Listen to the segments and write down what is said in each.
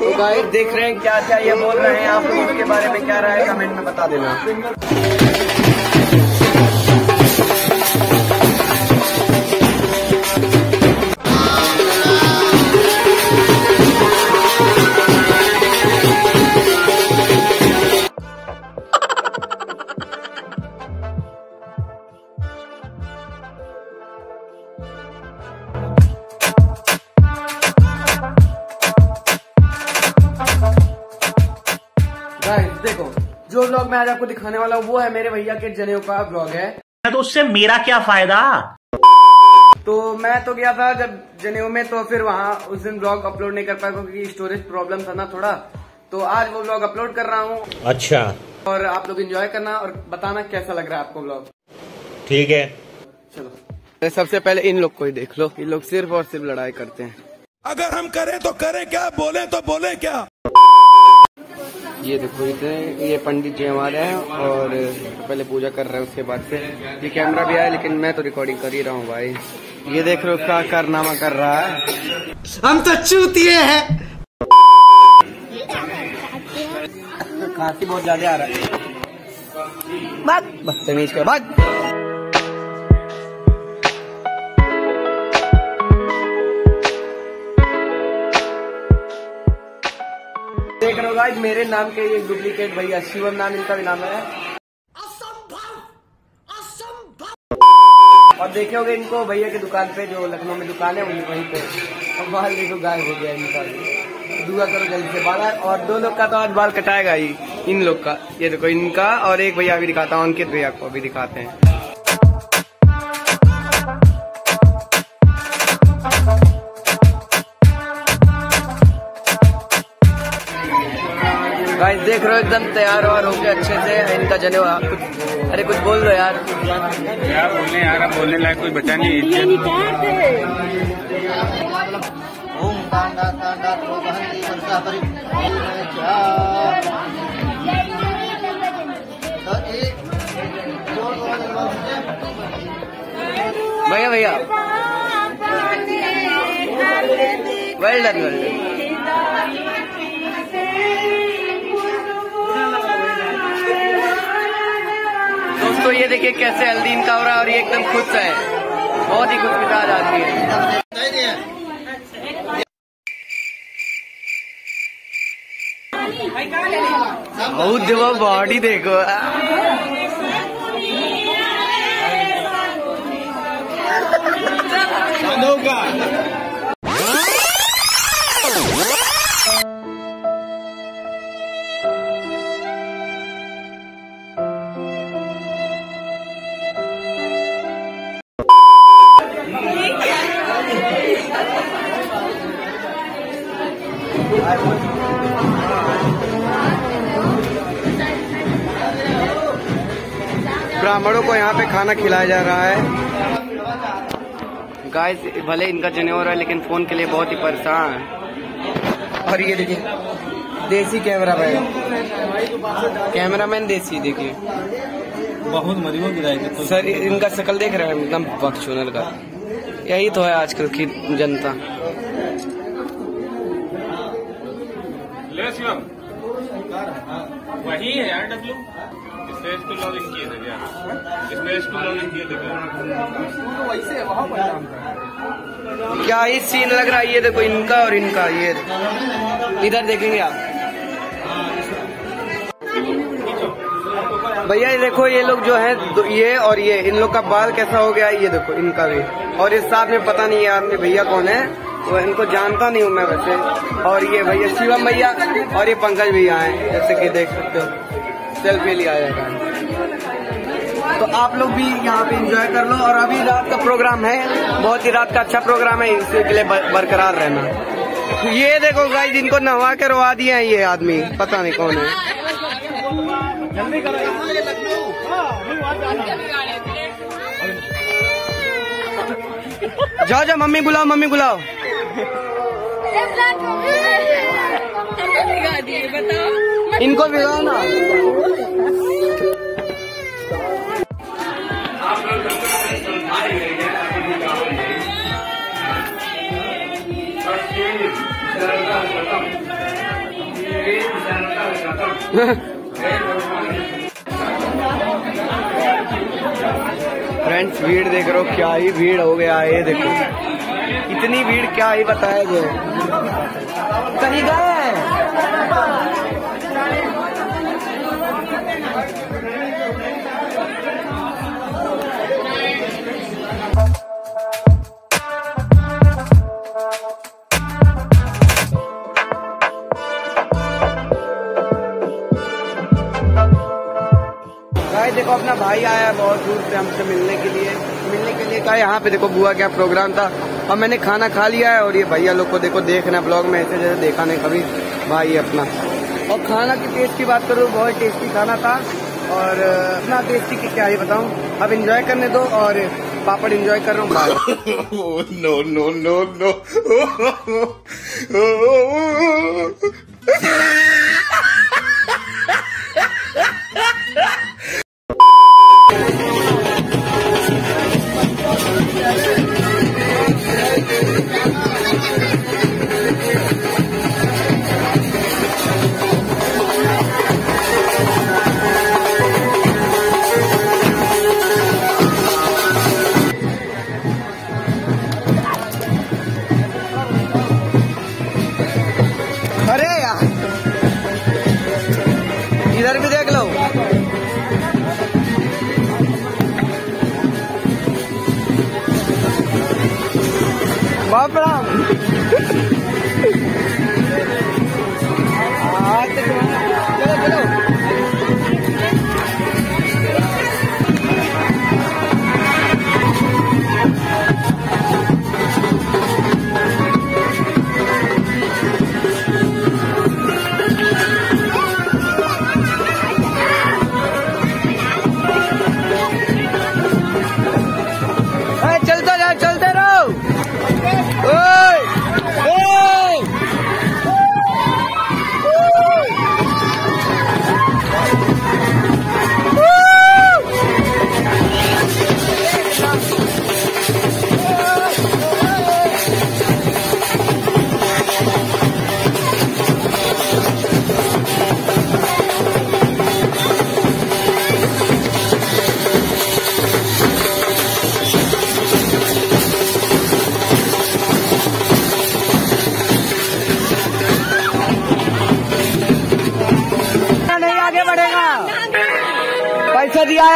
तो गाइस देख रहे हैं क्या क्या ये बोल रहे हैं आप लोग, उसके बारे में क्या राय कमेंट में बता देना। मैं आज आपको दिखाने वाला हूँ वो है मेरे भैया के जनेऊ का ब्लॉग है। तो उससे मेरा क्या फ़ायदा? तो मैं तो गया था जब जनेऊ में तो फिर वहाँ उस दिन ब्लॉग अपलोड नहीं कर पाया क्योंकि स्टोरेज प्रॉब्लम था ना थोड़ा। तो आज वो ब्लॉग अपलोड कर रहा हूँ। अच्छा। और आप लोग एंजॉय करना और बताना कैसा लग रहा है आपको ब्लॉग ठीक है। चलो। सबसे पहले इन लोग को ही देख लो। ये लोग सिर्फ़ और सिर्फ़ लड़ाई करते हैं। अगर हम करें तो करें क्या? बोले तो बोले क्या? ये देखो इतने ये पंडित जी हमारे हैं और पहले पूजा कर रहे हैं उसके बाद से। ये कैमरा भी आया लेकिन मैं तो रिकॉर्डिंग कर ही रहा हूँ भाई। ये देख रहे हो उसका कारनामा कर रहा है? हम तो चूतिए हैं। खांसी बहुत ज़्यादा आ रहा है। बदतमीज का भाग देख रहे हो गाइस मेरे नाम के ये डुप्लीकेट भैया शिवम नाम इनका भी नाम है। और देखे होगे इनको भैया की दुकान पे जो लखनऊ में दुकान है वहीं वहीं पे। और बाल देखो गायब हो गया इनका दुआ करो जल्दी से बाल और दो लोग का तो आज बाल कटाएगा ही इन लोग का। ये देखो इनका और एक भैया भी दिखाता हूँ अंकित भैया को भी दिखाते हैं। गाइस देख रहे हो एकदम तैयार और होके अच्छे से। इनका जने कुछ अरे कुछ बोल दो यार। क्या बोलने यार अब बोलने लायक कोई बचा नहीं। भैया भैया। वेल डन वेल डन दोस्तों ये देखिए कैसे हल्दी इनका हो रहा है और ये एकदम खुश है। बहुत ही खुश मिजाज आदमी है। बहुत देखो। बॉडी देखो ब्राह्मणों को यहाँ पे खाना खिलाया जा रहा है। गाइस भले इनका जने हो रहा है लेकिन फ़ोन के लिए बहुत ही परेशान है। और ये देखिए देसी कैमरा मैन। कैमरा मैन देसी देखिए। बहुत मरीजों की सर इनका शकल देख रहे हैं एकदम बकचोनल का। यही तो है आजकल की जनता। वही है यार डब्लू इसमें इसको लॉग इन किए थे क्या? इसमें इसको लॉग इन किए थे क्या? क्या ही सीन लग रहा है? ये देखो इनका और इनका ये इधर देखेंगे आप। भैया ये देखो ये लोग जो है ये और ये इन लोग का बाल कैसा हो गया है, ये देखो इनका भी। और इस साथ में पता नहीं यार भैया कौन है? वो इनको जानता नहीं हूँ मैं वैसे। और ये भैया शिवम भैया और ये पंकज भैया हैं जैसे कि देख सकते हो। सेल्फी लिया जाएगा तो आप लोग भी यहाँ पे एंजॉय कर लो और अभी रात का प्रोग्राम है। बहुत ही रात का अच्छा प्रोग्राम है इसी के लिए बरकरार रहना। ये देखो गाइस इनको नहवा के रवा दिया है ये आदमी पता नहीं कौन है। जाओ जाओ मम्मी बुलाओ मम्मी बुलाओ। इनको बुलाओ ना। फ्रेंड्स भीड़ देख रहे हो क्या ही भीड़ हो गया है ये देखो। इतनी भीड़ क्या ही बताया जो। कहीं गए? देखो अपना भाई आया है बहुत दूर से हमसे मिलने के लिए। मिलने के लिए कहा यहाँ पे देखो बुआ क्या प्रोग्राम था। और मैंने खाना खा लिया है और ये भैया लोग को देखो देखना ब्लॉग में ऐसे जैसे देखा नहीं कभी भाई अपना। और खाना की टेस्ट की बात करूँ बहुत टेस्टी खाना था। और अपना टेस्टी की क्या ही बताऊँ। अब इंजॉय करने दो और पापड़ इंजॉय कर रहा हूँ। Bye. No, no, no, Mó bravo.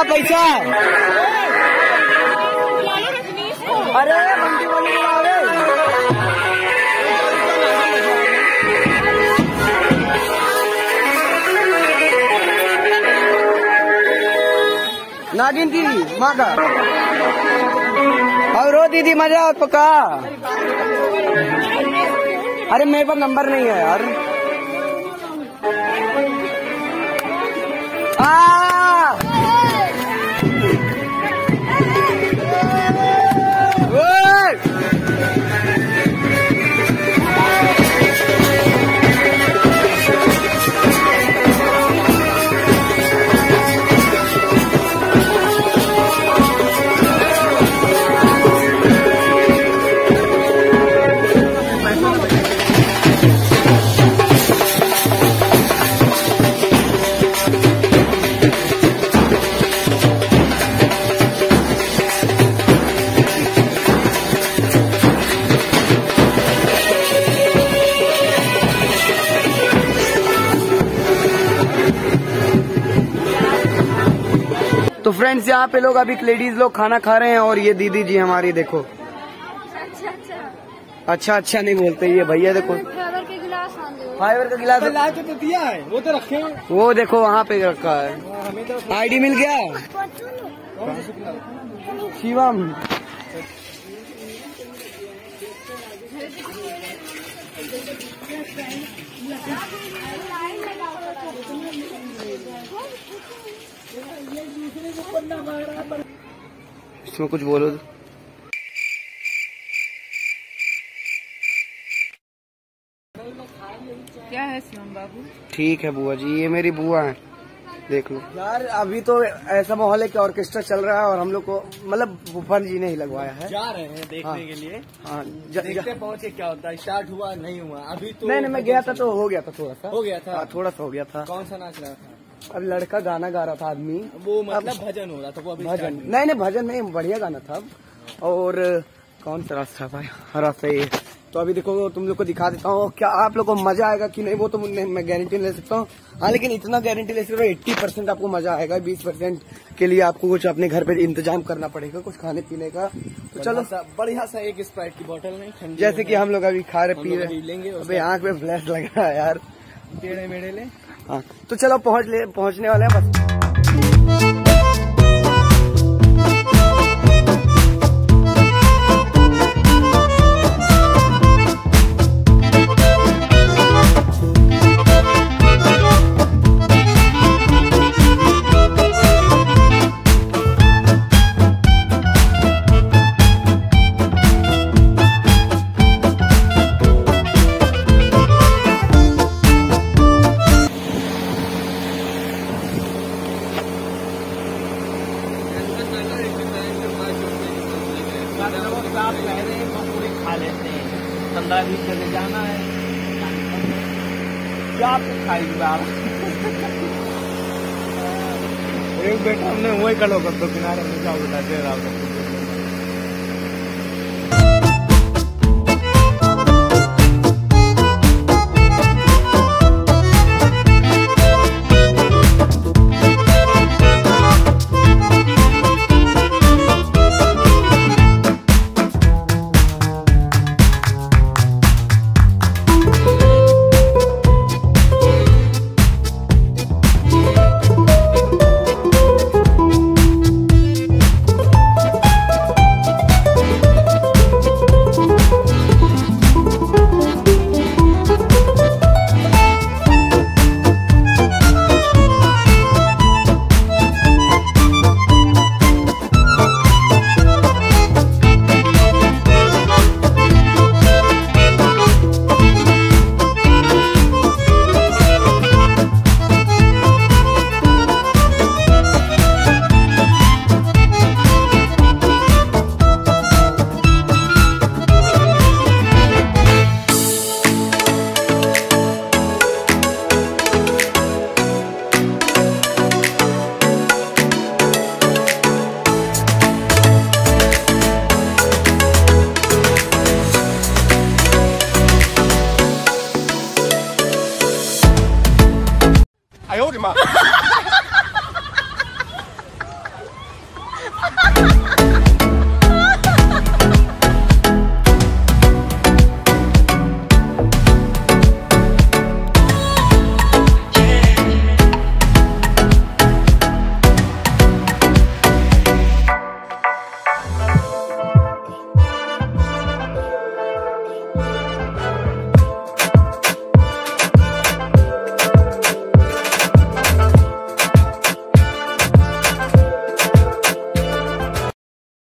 है पैसा अरे नागिन दीदी माँ का। और रो दीदी, मज़ा पका अरे, मेरे पास नंबर नहीं है यार। फ्रेंड्स यहाँ पे लोग अभी लेडीज़ लोग खाना खा रहे हैं और ये दीदी जी हमारी देखो। अच्छा अच्छा। अच्छा नहीं बोलते ये भैया देखो। फाइबर के गिलास आन फाइबर का गिलास ला के तो दिया है वो तो रखे हैं। वो देखो वहाँ पे रखा है। हमें तो आईडी मिल गया? शिवम। इसमें कुछ बोलो क्या है शिवम बाबू? ठीक है बुआ जी ये मेरी बुआ है। देख लो। यार अभी तो ऐसा माहौल है कि ऑर्केस्ट्रा चल रहा है और हम लोग को मतलब बुफन जी ने ही लगवाया है। जा रहे हैं देखने हाँ। के लिए। हाँ ज, ज, देखते पहुँचे क्या होता है। स्टार्ट हुआ नहीं हुआ। अभी तो नहीं नहीं मैं गया था तो हो गया था थोड़ा सा। हो गया था? हाँ, थोड़ा सा हो गया था। कौन सा नाच रहा था? अब लड़का गाना गा रहा था आदमी। वो मतलब अब, भजन हो रहा था वो अभी भजन। नहीं नहीं भजन नहीं बढ़िया गाना था और कौन सा रास्ता था हाँ रास्ता ये। तो अभी देखो तुम लोग को दिखा देता हूँ। क्या आप लोग को मज़ा आएगा कि नहीं वो तो मैं गारंटी ले सकता हूँ। हाँ लेकिन इतना गारंटी ले सकता हूँ एट्टी परसेंट आपको मज़ा आएगा। बीस परसेंट के लिए आपको कुछ अपने घर पे इंतज़ाम करना पड़ेगा कुछ खाने पीने का। तो चलो। बढ़िया सा एक स्प्राइट की बोतल नहीं जैसे कि हम लोग अभी खा रहे पी रहे। लेंगे आँख में फ्लैश लग रहा है यार। टेढ़े मेढ़े ले। हाँ तो चलो पहुँच ले पहुँचने वाले हैं बस। एक बेटा हमने वही कलो कर दो किनारे में क्या बेटा दे रहा